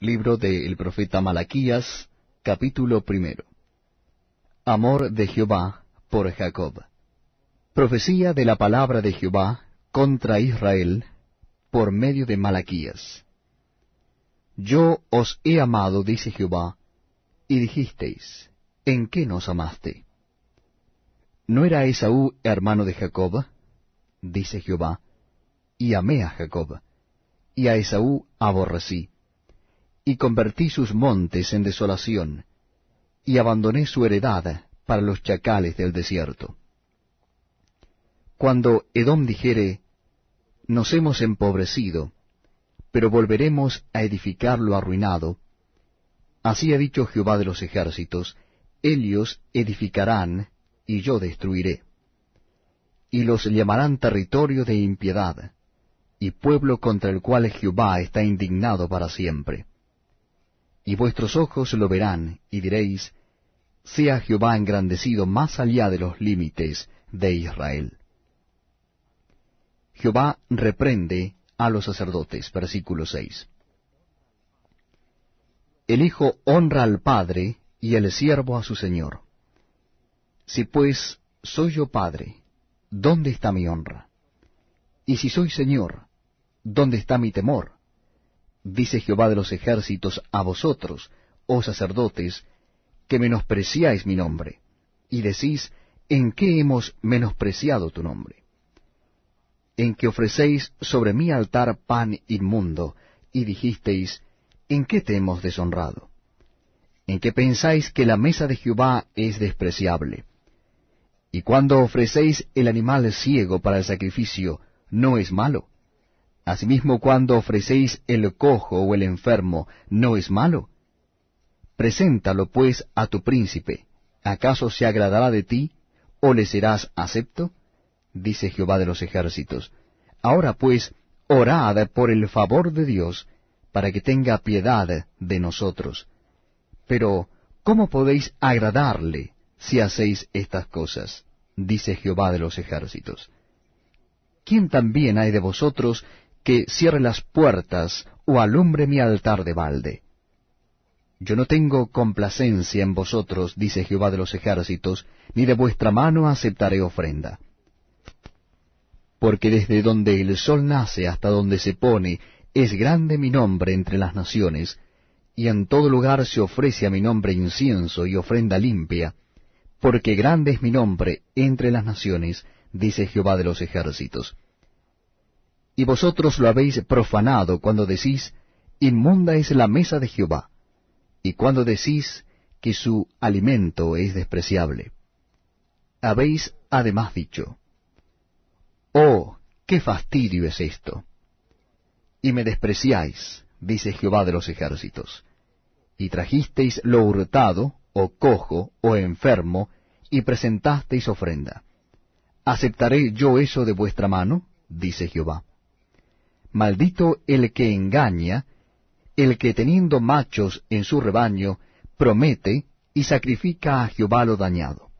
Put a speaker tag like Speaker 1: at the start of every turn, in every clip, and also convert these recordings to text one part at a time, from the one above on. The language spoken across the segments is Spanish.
Speaker 1: Libro del profeta Malaquías, capítulo primero. Amor de Jehová por Jacob. Profecía de la palabra de Jehová contra Israel por medio de Malaquías. Yo os he amado, dice Jehová, y dijisteis, ¿en qué nos amaste? ¿No era Esaú hermano de Jacob? dice Jehová, y amé a Jacob, y a Esaú aborrecí y convertí sus montes en desolación, y abandoné su heredad para los chacales del desierto. Cuando Edom dijere, nos hemos empobrecido, pero volveremos a edificar lo arruinado, así ha dicho Jehová de los ejércitos, ellos edificarán, y yo destruiré. Y los llamarán territorio de impiedad, y pueblo contra el cual Jehová está indignado para siempre y vuestros ojos lo verán, y diréis, sea Jehová engrandecido más allá de los límites de Israel. Jehová reprende a los sacerdotes. Versículo 6. El Hijo honra al Padre y el siervo a su Señor. Si pues soy yo Padre, ¿dónde está mi honra? Y si soy Señor, ¿dónde está mi temor? Dice Jehová de los ejércitos, a vosotros, oh sacerdotes, que menospreciáis mi nombre, y decís, ¿en qué hemos menospreciado tu nombre? En que ofrecéis sobre mi altar pan inmundo, y dijisteis, ¿en qué te hemos deshonrado? En que pensáis que la mesa de Jehová es despreciable. Y cuando ofrecéis el animal ciego para el sacrificio, ¿no es malo? Asimismo, cuando ofrecéis el cojo o el enfermo, ¿no es malo? Preséntalo, pues, a tu príncipe. ¿Acaso se agradará de ti, o le serás acepto? Dice Jehová de los ejércitos. Ahora, pues, orad por el favor de Dios, para que tenga piedad de nosotros. Pero, ¿cómo podéis agradarle si hacéis estas cosas? Dice Jehová de los ejércitos. ¿Quién también hay de vosotros que cierre las puertas o alumbre mi altar de balde. Yo no tengo complacencia en vosotros, dice Jehová de los ejércitos, ni de vuestra mano aceptaré ofrenda. Porque desde donde el sol nace hasta donde se pone, es grande mi nombre entre las naciones, y en todo lugar se ofrece a mi nombre incienso y ofrenda limpia, porque grande es mi nombre entre las naciones, dice Jehová de los ejércitos y vosotros lo habéis profanado cuando decís, inmunda es la mesa de Jehová, y cuando decís que su alimento es despreciable. Habéis además dicho, Oh, qué fastidio es esto. Y me despreciáis, dice Jehová de los ejércitos, y trajisteis lo hurtado, o cojo, o enfermo, y presentasteis ofrenda. ¿Aceptaré yo eso de vuestra mano? dice Jehová. Maldito el que engaña, el que teniendo machos en su rebaño, promete y sacrifica a Jehová lo dañado.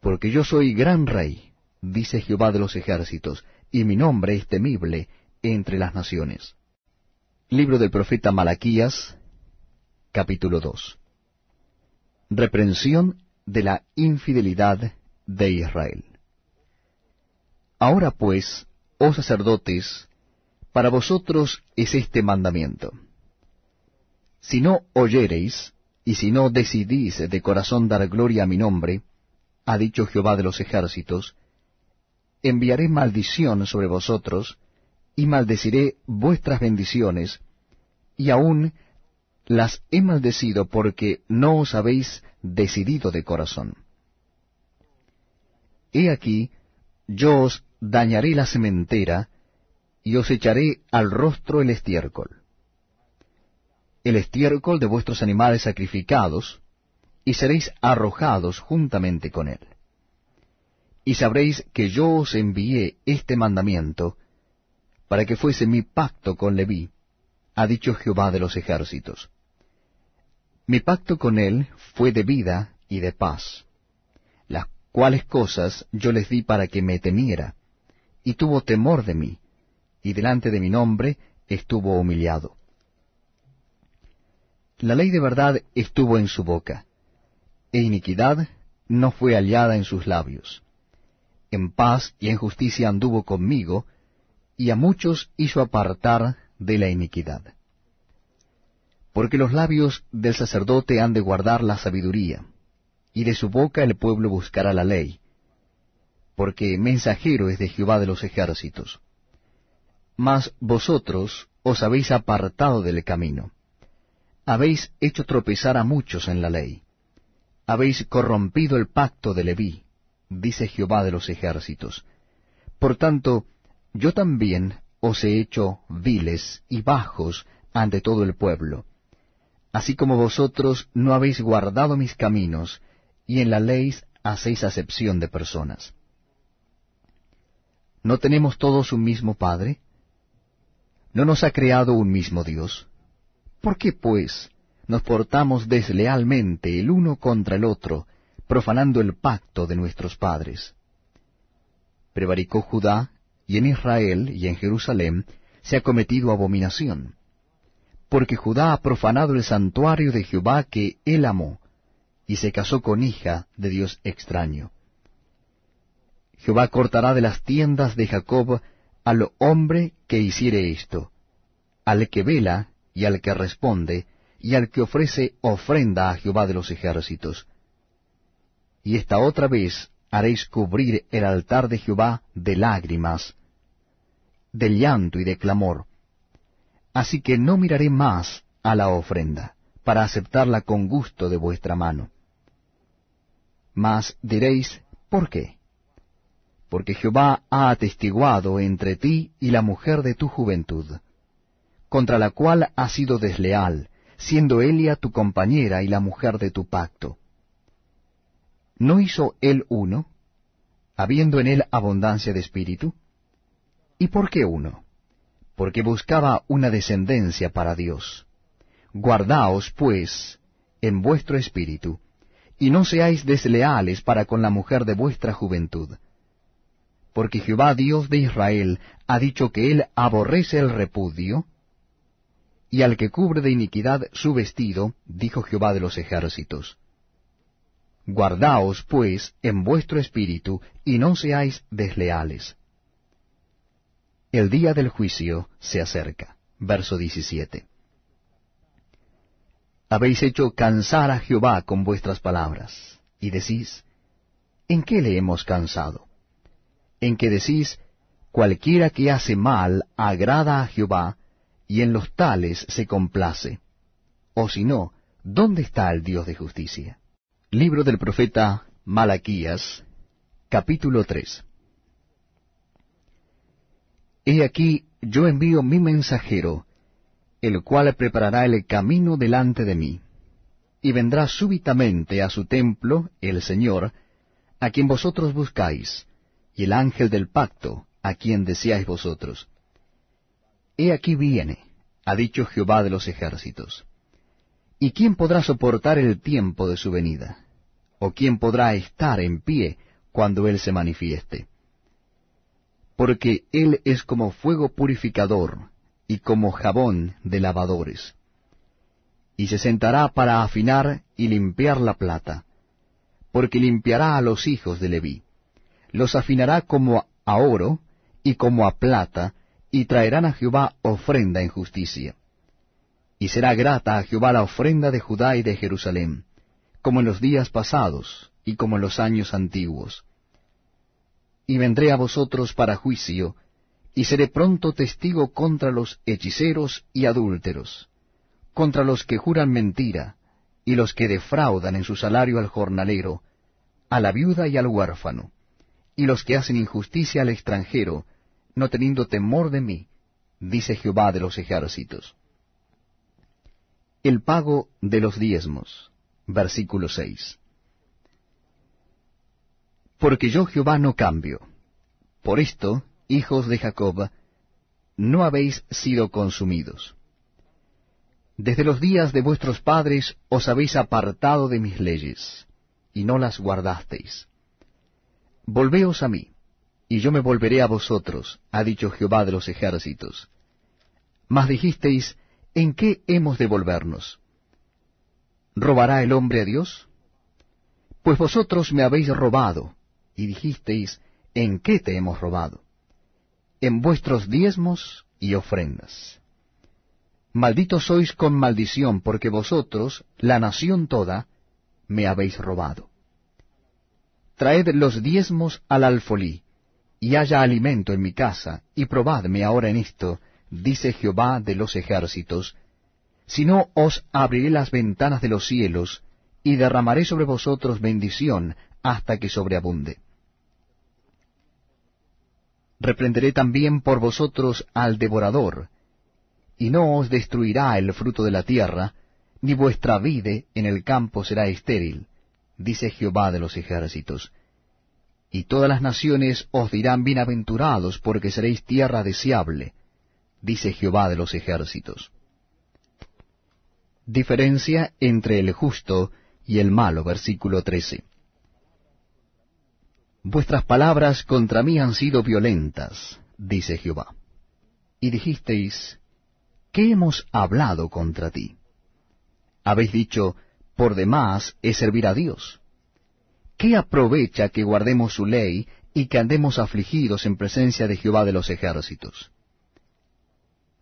Speaker 1: Porque yo soy gran rey, dice Jehová de los ejércitos, y mi nombre es temible entre las naciones. Libro del profeta Malaquías, capítulo 2. Reprensión de la infidelidad de Israel. Ahora pues, oh sacerdotes, para vosotros es este mandamiento. Si no oyereis, y si no decidís de corazón dar gloria a mi nombre, ha dicho Jehová de los ejércitos, enviaré maldición sobre vosotros, y maldeciré vuestras bendiciones, y aún las he maldecido porque no os habéis decidido de corazón. He aquí, yo os dañaré la sementera, y os echaré al rostro el estiércol. El estiércol de vuestros animales sacrificados, y seréis arrojados juntamente con él. Y sabréis que yo os envié este mandamiento, para que fuese mi pacto con Leví, ha dicho Jehová de los ejércitos. Mi pacto con él fue de vida y de paz, las cuales cosas yo les di para que me temiera, y tuvo temor de mí, y delante de mi nombre estuvo humillado. La ley de verdad estuvo en su boca, e iniquidad no fue hallada en sus labios. En paz y en justicia anduvo conmigo, y a muchos hizo apartar de la iniquidad. Porque los labios del sacerdote han de guardar la sabiduría, y de su boca el pueblo buscará la ley, porque mensajero es de Jehová de los ejércitos. Mas vosotros os habéis apartado del camino. Habéis hecho tropezar a muchos en la ley. Habéis corrompido el pacto de Leví, dice Jehová de los ejércitos. Por tanto, yo también os he hecho viles y bajos ante todo el pueblo. Así como vosotros no habéis guardado mis caminos, y en la ley hacéis acepción de personas. ¿No tenemos todos un mismo Padre? ¿No nos ha creado un mismo Dios? ¿Por qué, pues, nos portamos deslealmente el uno contra el otro, profanando el pacto de nuestros padres? Prevaricó Judá, y en Israel y en Jerusalén se ha cometido abominación, porque Judá ha profanado el santuario de Jehová que él amó, y se casó con hija de Dios extraño. Jehová cortará de las tiendas de Jacob al hombre que hiciere esto, al que vela y al que responde, y al que ofrece ofrenda a Jehová de los ejércitos. Y esta otra vez haréis cubrir el altar de Jehová de lágrimas, de llanto y de clamor. Así que no miraré más a la ofrenda, para aceptarla con gusto de vuestra mano. Mas diréis, ¿por qué? Porque Jehová ha atestiguado entre ti y la mujer de tu juventud, contra la cual has sido desleal, siendo Elia tu compañera y la mujer de tu pacto. ¿No hizo él uno, habiendo en él abundancia de espíritu? ¿Y por qué uno? Porque buscaba una descendencia para Dios. Guardaos, pues, en vuestro espíritu, y no seáis desleales para con la mujer de vuestra juventud porque Jehová Dios de Israel ha dicho que él aborrece el repudio, y al que cubre de iniquidad su vestido, dijo Jehová de los ejércitos. Guardaos, pues, en vuestro espíritu, y no seáis desleales. El día del juicio se acerca. Verso 17. Habéis hecho cansar a Jehová con vuestras palabras, y decís, ¿en qué le hemos cansado? En que decís, cualquiera que hace mal agrada a Jehová, y en los tales se complace. O si no, ¿dónde está el Dios de justicia? Libro del profeta Malaquías, capítulo 3. He aquí yo envío mi mensajero, el cual preparará el camino delante de mí, y vendrá súbitamente a su templo el Señor, a quien vosotros buscáis, y el ángel del pacto, a quien deseáis vosotros. He aquí viene, ha dicho Jehová de los ejércitos. ¿Y quién podrá soportar el tiempo de su venida? ¿O quién podrá estar en pie cuando Él se manifieste? Porque Él es como fuego purificador y como jabón de lavadores. Y se sentará para afinar y limpiar la plata, porque limpiará a los hijos de Leví los afinará como a oro y como a plata, y traerán a Jehová ofrenda en justicia. Y será grata a Jehová la ofrenda de Judá y de Jerusalén, como en los días pasados y como en los años antiguos. Y vendré a vosotros para juicio, y seré pronto testigo contra los hechiceros y adúlteros, contra los que juran mentira, y los que defraudan en su salario al jornalero, a la viuda y al huérfano y los que hacen injusticia al extranjero, no teniendo temor de mí, dice Jehová de los ejércitos. El pago de los diezmos, versículo 6. Porque yo Jehová no cambio. Por esto, hijos de Jacob, no habéis sido consumidos. Desde los días de vuestros padres os habéis apartado de mis leyes, y no las guardasteis. Volveos a mí, y yo me volveré a vosotros, ha dicho Jehová de los ejércitos. Mas dijisteis, ¿en qué hemos de volvernos? ¿robará el hombre a Dios? Pues vosotros me habéis robado, y dijisteis, ¿en qué te hemos robado? En vuestros diezmos y ofrendas. Malditos sois con maldición, porque vosotros, la nación toda, me habéis robado. Traed los diezmos al alfolí, y haya alimento en mi casa, y probadme ahora en esto, dice Jehová de los ejércitos, si no os abriré las ventanas de los cielos, y derramaré sobre vosotros bendición hasta que sobreabunde. Reprenderé también por vosotros al devorador, y no os destruirá el fruto de la tierra, ni vuestra vide en el campo será estéril, dice Jehová de los ejércitos. Y todas las naciones os dirán bienaventurados, porque seréis tierra deseable, dice Jehová de los ejércitos. Diferencia entre el justo y el malo, versículo 13. Vuestras palabras contra mí han sido violentas, dice Jehová. Y dijisteis, ¿qué hemos hablado contra ti? Habéis dicho, por demás es servir a Dios. ¿Qué aprovecha que guardemos su ley y que andemos afligidos en presencia de Jehová de los ejércitos?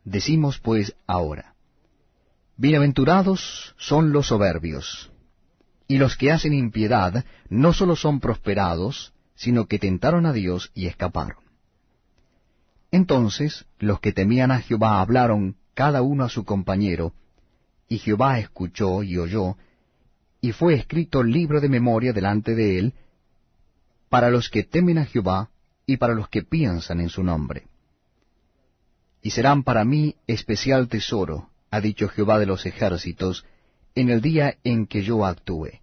Speaker 1: Decimos pues ahora, Bienaventurados son los soberbios, y los que hacen impiedad no sólo son prosperados, sino que tentaron a Dios y escaparon. Entonces los que temían a Jehová hablaron cada uno a su compañero, y Jehová escuchó y oyó, y fue escrito libro de memoria delante de él, para los que temen a Jehová y para los que piensan en su nombre. Y serán para mí especial tesoro, ha dicho Jehová de los ejércitos, en el día en que yo actúe,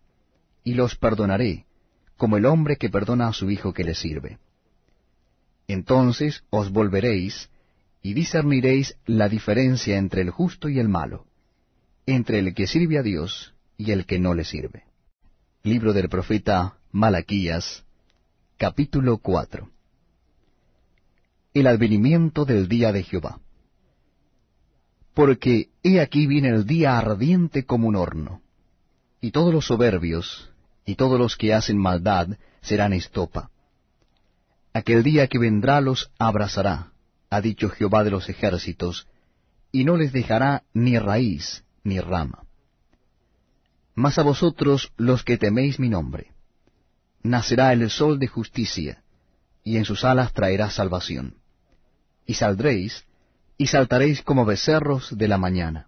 Speaker 1: y los perdonaré, como el hombre que perdona a su hijo que le sirve. Entonces os volveréis, y discerniréis la diferencia entre el justo y el malo, entre el que sirve a Dios y el que no le sirve. Libro del profeta Malaquías, capítulo 4 El advenimiento del día de Jehová porque he aquí viene el día ardiente como un horno, y todos los soberbios, y todos los que hacen maldad, serán estopa. Aquel día que vendrá los abrazará, ha dicho Jehová de los ejércitos, y no les dejará ni raíz ni rama. Mas a vosotros los que teméis mi nombre, nacerá el sol de justicia, y en sus alas traerá salvación. Y saldréis, y saltaréis como becerros de la mañana.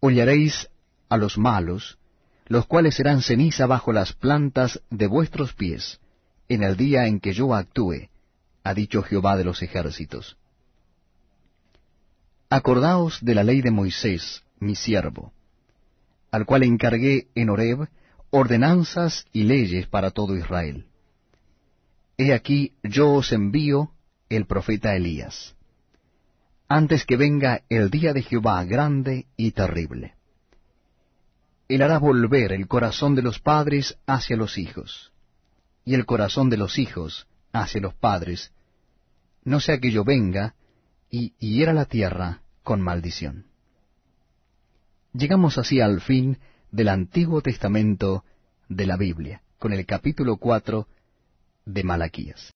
Speaker 1: Hollaréis a los malos, los cuales serán ceniza bajo las plantas de vuestros pies, en el día en que yo actúe, ha dicho Jehová de los ejércitos. Acordaos de la ley de Moisés, mi siervo, al cual encargué en Horeb ordenanzas y leyes para todo Israel. He aquí yo os envío el profeta Elías antes que venga el día de Jehová grande y terrible. Él hará volver el corazón de los padres hacia los hijos, y el corazón de los hijos hacia los padres, no sea que yo venga y hiera la tierra con maldición. Llegamos así al fin del Antiguo Testamento de la Biblia, con el capítulo cuatro de Malaquías.